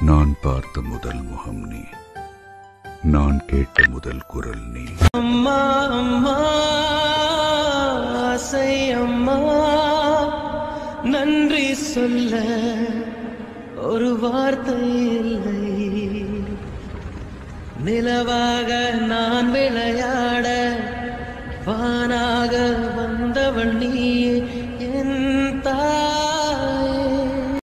நான் பார்த்த முதல் முகம் நீ. நான் கேட்ட முதல் குரல் நீ. அம்மா அம்மா ஆசை அம்மா நன்றி சொல்ல ஒரு வார்த்தை இல்லை. நிலவாக நான் விளையாட வானாக வந்தவள் நீ.